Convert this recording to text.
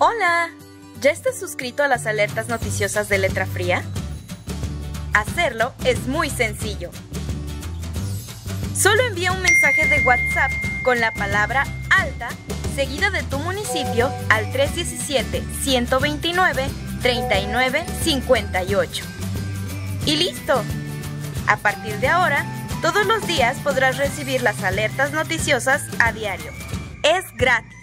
Hola, ¿ya estás suscrito a las alertas noticiosas de letra fría? Hacerlo es muy sencillo. Solo envía un mensaje de WhatsApp con la palabra alta seguida de tu municipio al 317-129-3958. Y listo. A partir de ahora, todos los días podrás recibir las alertas noticiosas a diario. Es gratis.